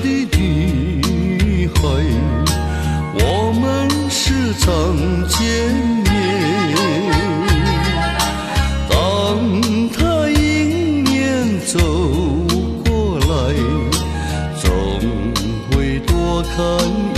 的女孩，我们时常见面。当他迎面走过来，总会多看。